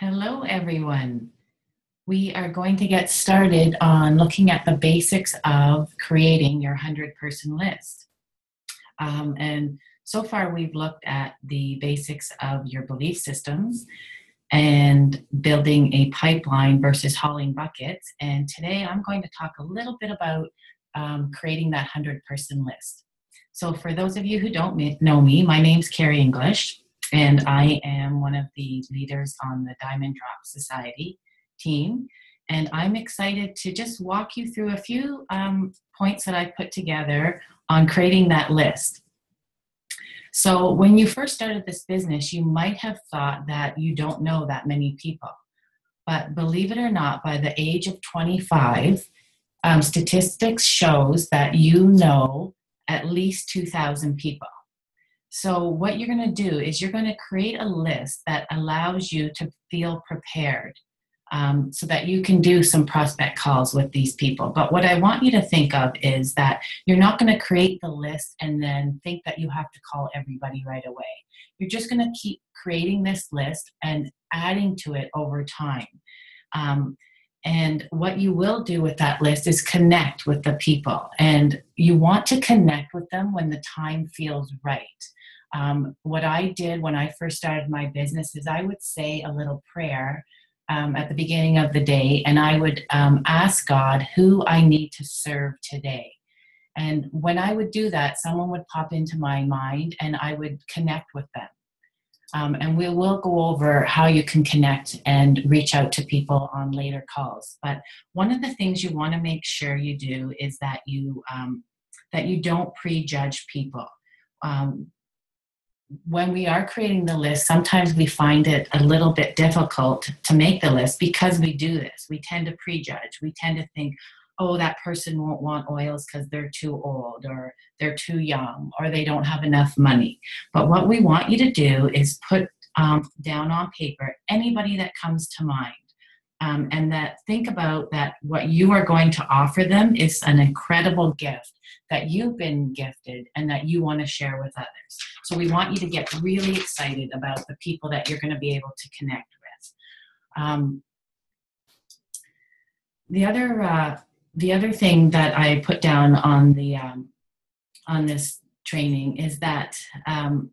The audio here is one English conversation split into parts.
Hello, everyone. We are going to get started on looking at the basics of creating your 100 person list. Um, and so far, we've looked at the basics of your belief systems and building a pipeline versus hauling buckets. And today, I'm going to talk a little bit about um, creating that 100 person list. So, for those of you who don't know me, my name's Carrie English and I am one of the leaders on the Diamond Drop Society team. And I'm excited to just walk you through a few um, points that I put together on creating that list. So, when you first started this business, you might have thought that you don't know that many people. But believe it or not, by the age of 25, um, statistics shows that you know at least 2,000 people. So, what you're going to do is you're going to create a list that allows you to feel prepared um, so that you can do some prospect calls with these people. But what I want you to think of is that you're not going to create the list and then think that you have to call everybody right away. You're just going to keep creating this list and adding to it over time. Um, and what you will do with that list is connect with the people. And you want to connect with them when the time feels right. Um, what I did when I first started my business is I would say a little prayer um, at the beginning of the day and I would um, ask God who I need to serve today. And when I would do that, someone would pop into my mind and I would connect with them. Um, and we will go over how you can connect and reach out to people on later calls. But one of the things you want to make sure you do is that you um, that you don't prejudge people. Um, when we are creating the list, sometimes we find it a little bit difficult to make the list because we do this. We tend to prejudge. We tend to think, oh, that person won't want oils because they're too old or they're too young or they don't have enough money. But what we want you to do is put um, down on paper anybody that comes to mind. Um, and that think about that what you are going to offer them is an incredible gift that you've been gifted and that you want to share with others. So we want you to get really excited about the people that you're going to be able to connect with. Um, the other uh, the other thing that I put down on the um, on this training is that um,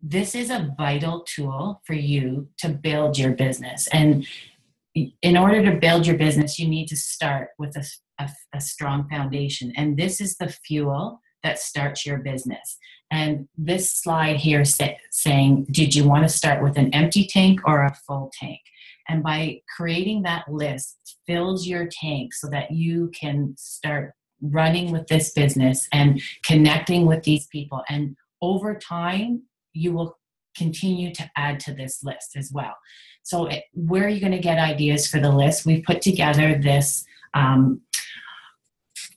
this is a vital tool for you to build your business and in order to build your business you need to start with a, a, a strong foundation. And this is the fuel that starts your business. And this slide here say, saying did you want to start with an empty tank or a full tank? And by creating that list fills your tank so that you can start running with this business and connecting with these people. And over time you will continue to add to this list as well. So eh, where are you going to get ideas for the list? We've put together this um,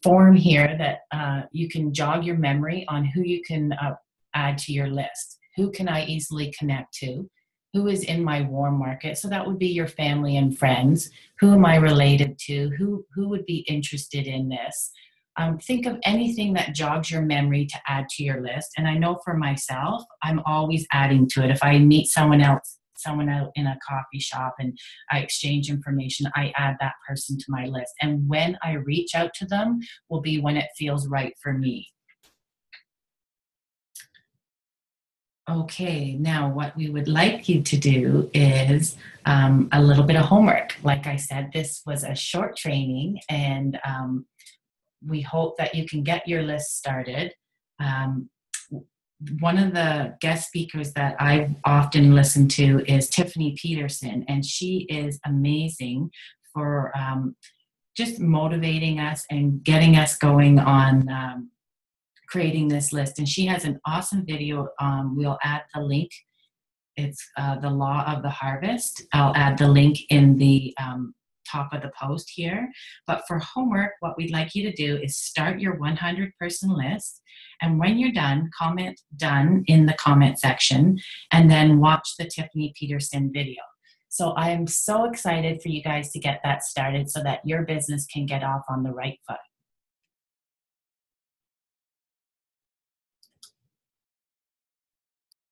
form here that uh, you can jog your memory on who you can uh, add to your list. Who can i easily connect to? Who is in my warm market? So that would be your family and friends. Who am i related to? Who who would be interested in this um, think of anything that jogs your memory to add to your list. And i know for myself i'm always adding to it. If i meet someone else someone out in a coffee shop and i exchange information i add that person to my list. And when i reach out to them will be when it feels right for me. Okay, now what we would like you to do is um, a little bit of homework. Like I said, this was a short training, and um, we hope that you can get your list started. Um, one of the guest speakers that I've often listened to is Tiffany Peterson, and she is amazing for um, just motivating us and getting us going on um, creating this list. And she has an awesome video. Um, we'll add the link. It's uh, the law of the harvest. I'll add the link in the um, top of the post here. But for homework, what we'd like you to do is start your 100 person list. And when you're done, comment done in the comment section and then watch the Tiffany Peterson video. So I am so excited for you guys to get that started so that your business can get off on the right foot.